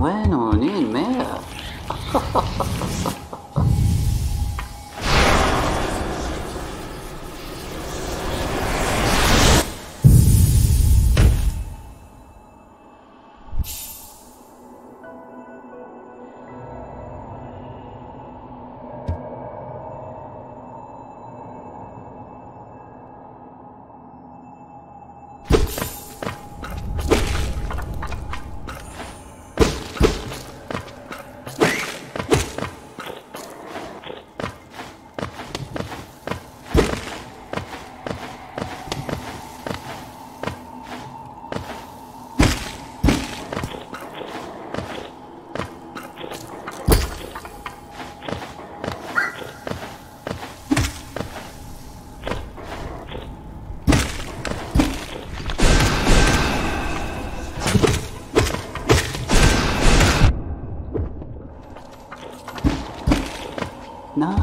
Bueno,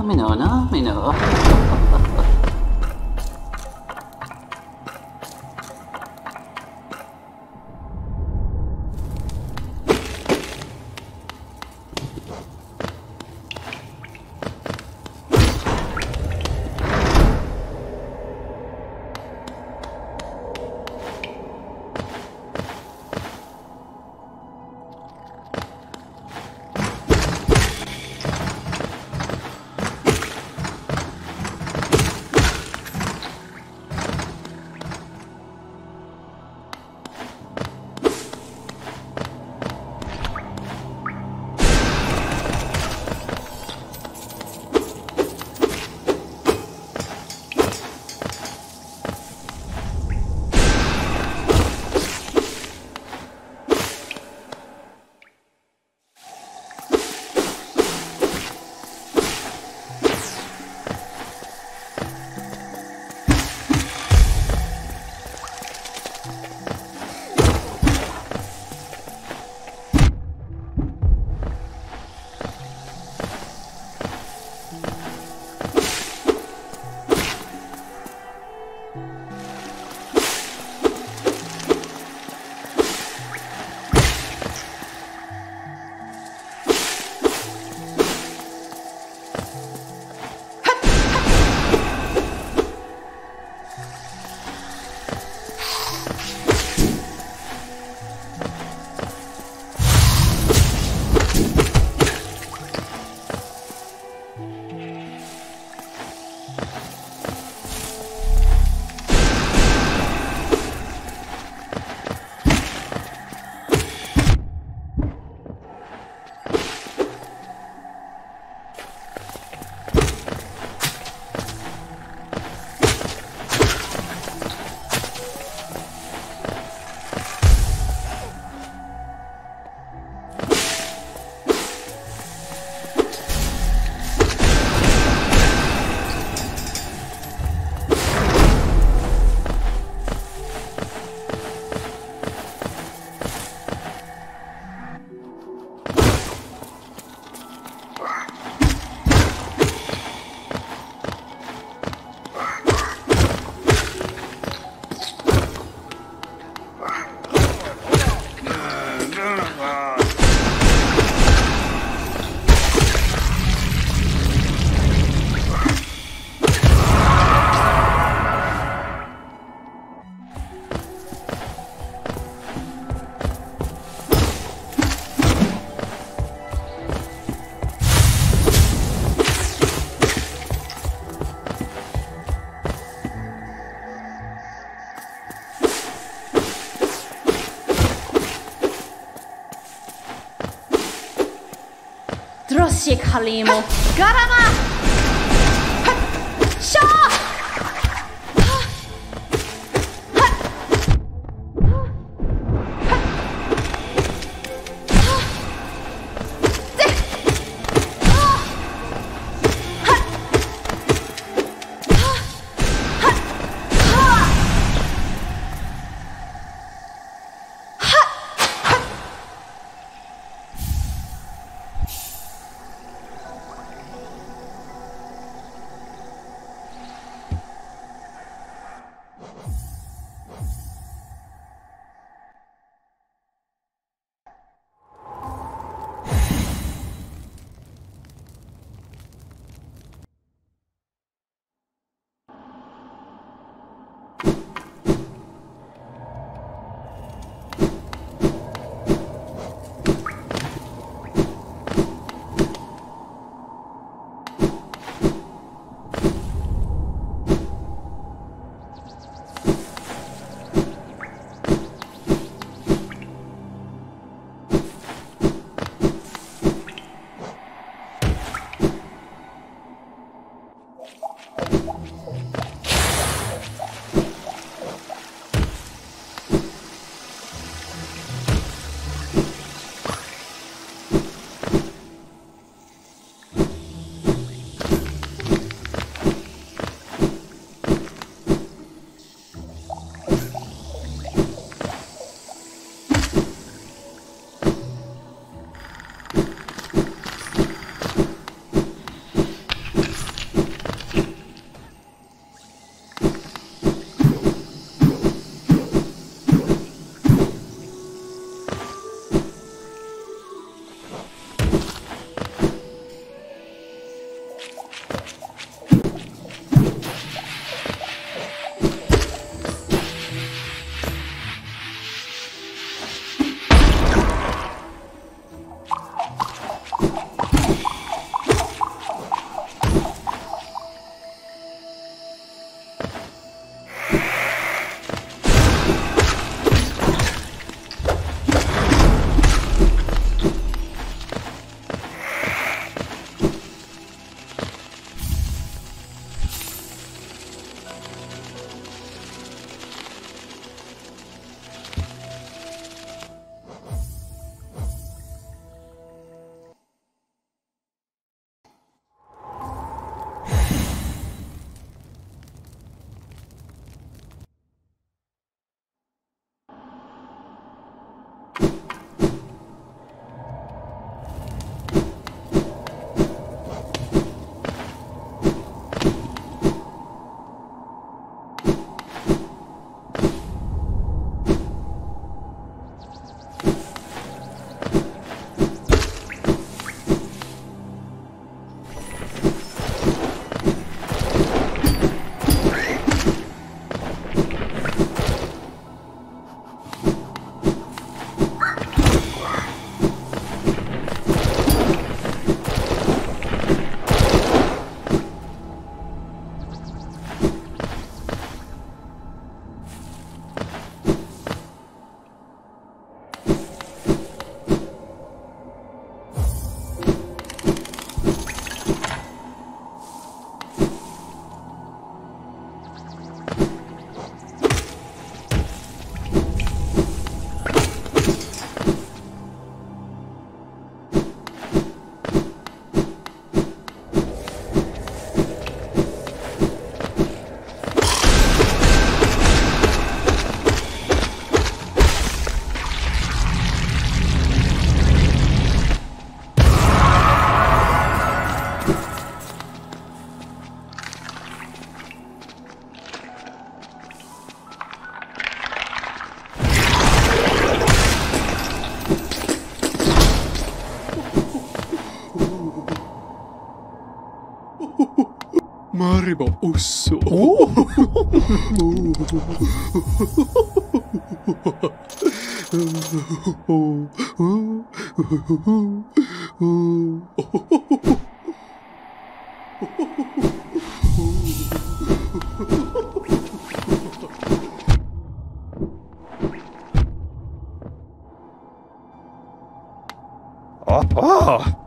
Namino, namino. Halimo. Garama! arriba o sol. Oh. 아하!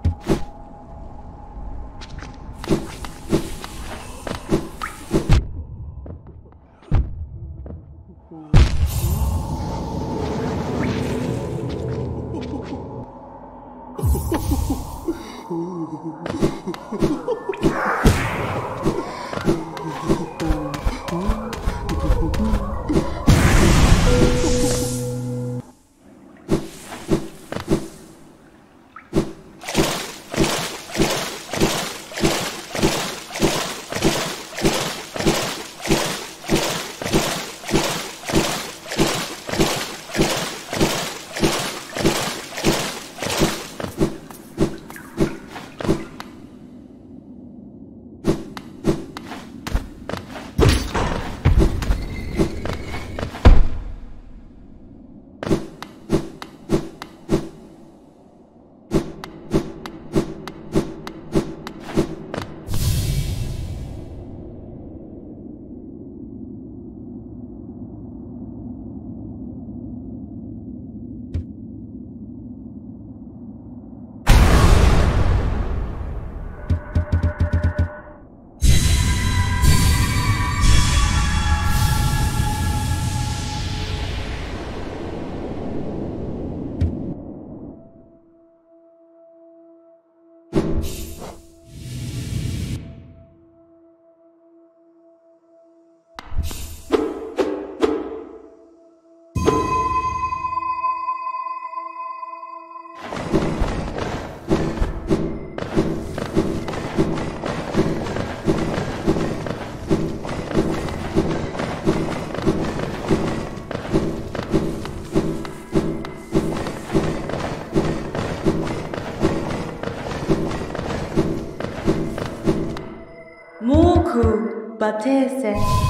Batese.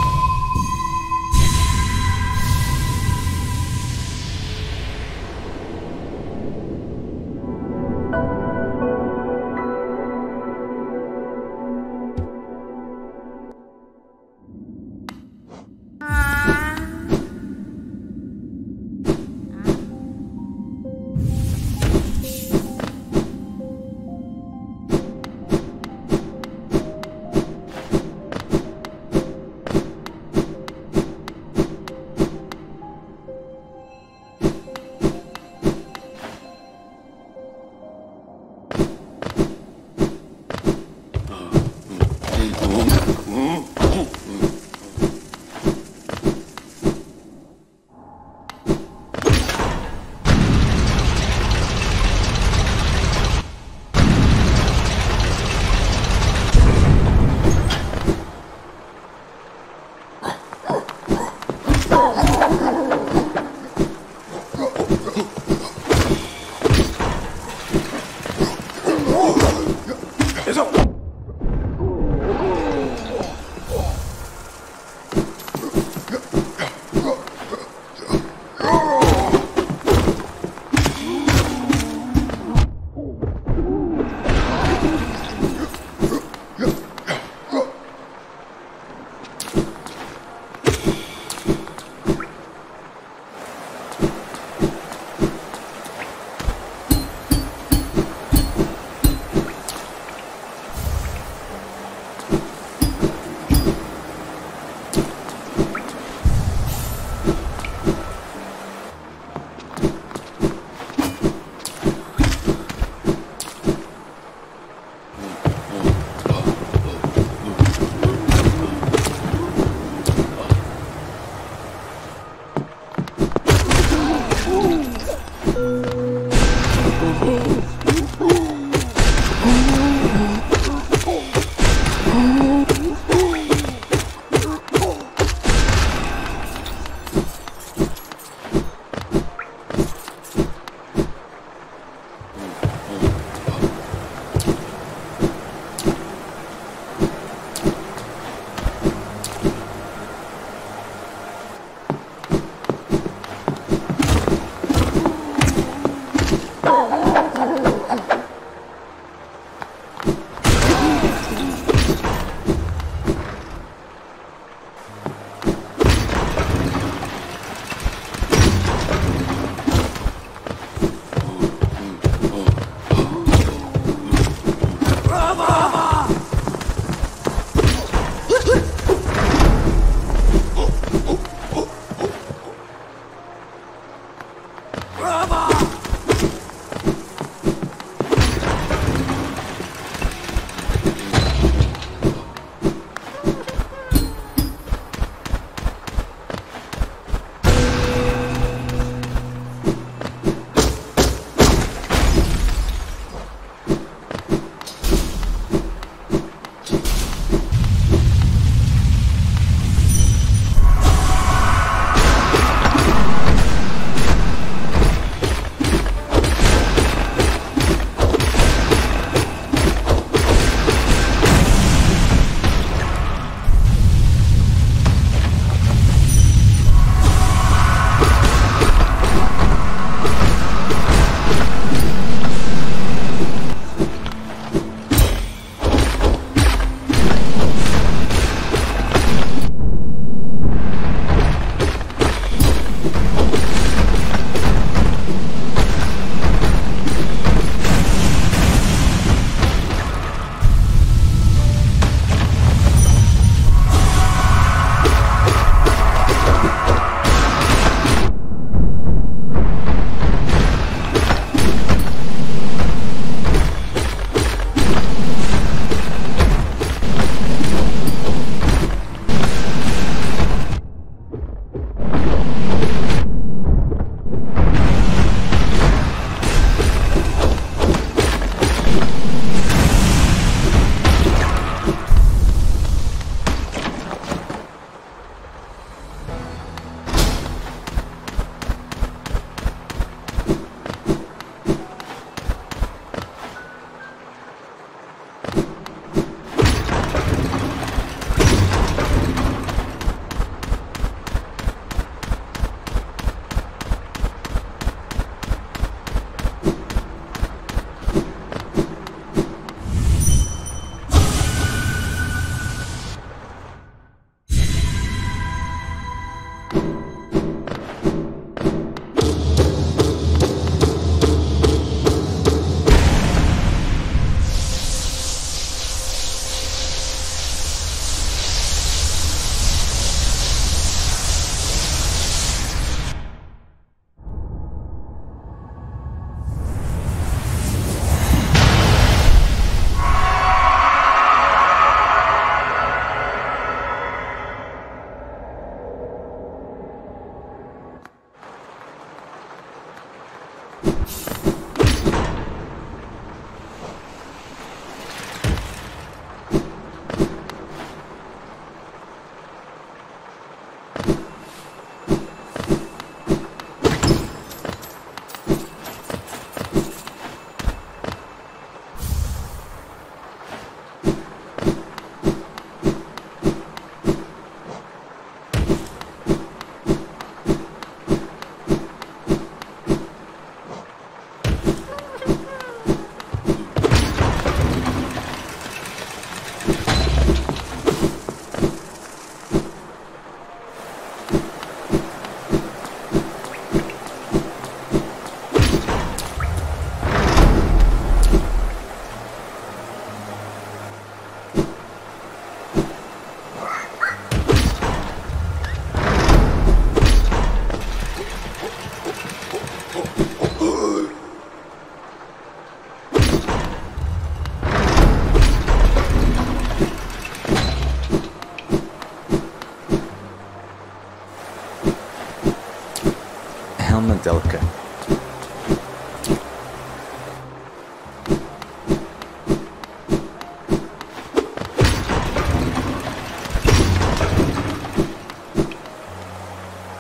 Helmadelka.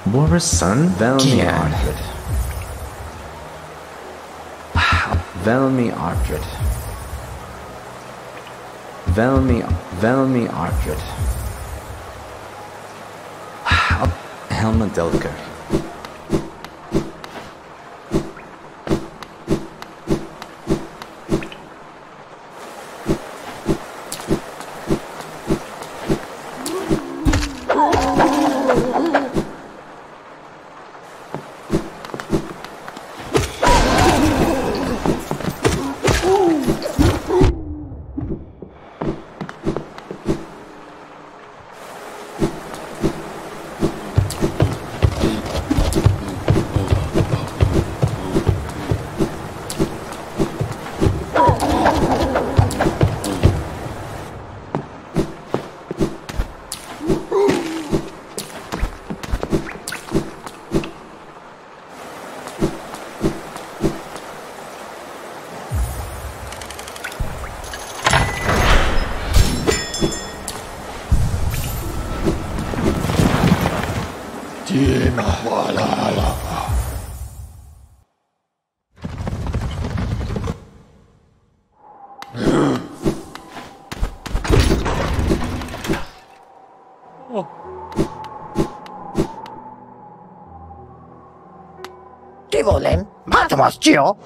Boris son Velmi Ardred. Velmi Ardred. Velmi Velmi Ardred. Martina, voilà. Oh. Che volem? Matmas, cio?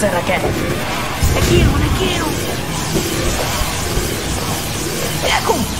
Seruna, Saraket! Nekiro, Nekiro! Ekum!